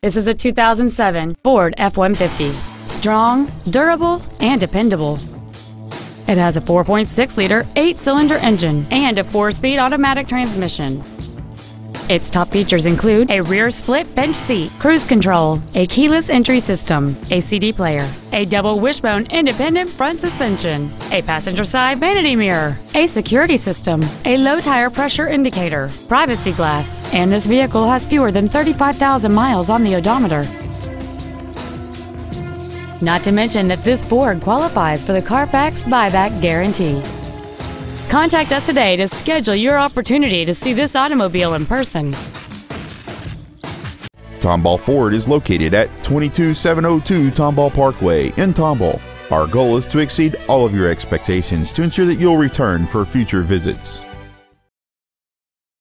This is a 2007 Ford F-150. Strong, durable, and dependable. It has a 4.6-liter, eight-cylinder engine and a four-speed automatic transmission. Its top features include a rear split bench seat, cruise control, a keyless entry system, a CD player, a double wishbone independent front suspension, a passenger side vanity mirror, a security system, a low tire pressure indicator, privacy glass, and this vehicle has fewer than 35,000 miles on the odometer. Not to mention that this Ford qualifies for the Carfax buyback guarantee. Contact us today to schedule your opportunity to see this automobile in person. Tomball Ford is located at 22702 Tomball Parkway in Tomball. Our goal is to exceed all of your expectations to ensure that you'll return for future visits.